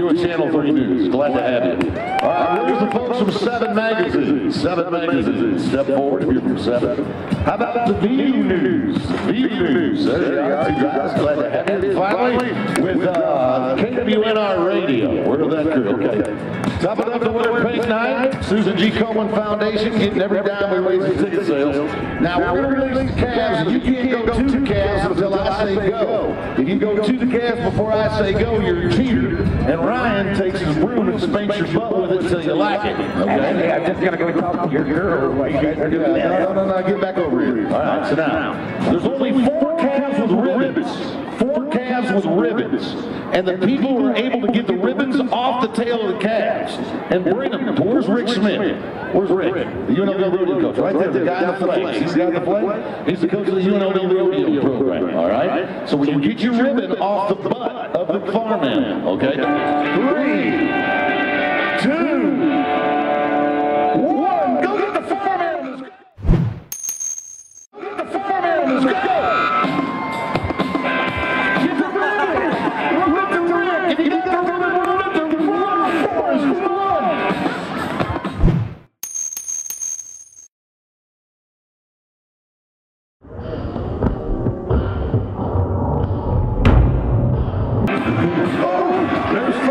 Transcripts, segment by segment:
You're with Channel 3 News. Glad to have you. All right, here's the folks from Seven Magazine. Seven Magazine. Step forward if you're from Seven. How about the View News? View News. There you are, two guys. Glad to have you. Finally, with uh, KWNR Radio. Where did that crew? Okay. Top up the winter pink night. Susan G. Komen Foundation getting every dime we raise in ticket sales. Now, we're going to release and you can't go to the Cavs until I say go. If you go to the Cavs before I say go, you're a cheater. And Ryan takes his broom and spanks your butt with it until you like it. Okay? I'm just gonna go talk to your girl while you guys are doing No, that. no, no, no, get back over here. All right, sit down. There's only four calves with ribbons. Four calves with ribbons. And the people who are able to get the ribbons off the tail of the calves and bring them. Where's Rick Smith? Where's Rick? The UNLV rodeo coach, right there, the guy in the flag. He's the guy the flag? He's the coach of the UNLV rodeo program, all right? So when you get your ribbon off the butt of the farm animal, okay? Forrest, run! Oh, there's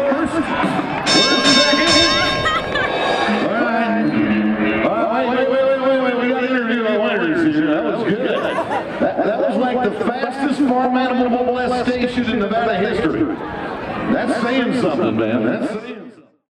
That, that was like the fastest farm animal molestation in Nevada history. That's saying something, man. That's saying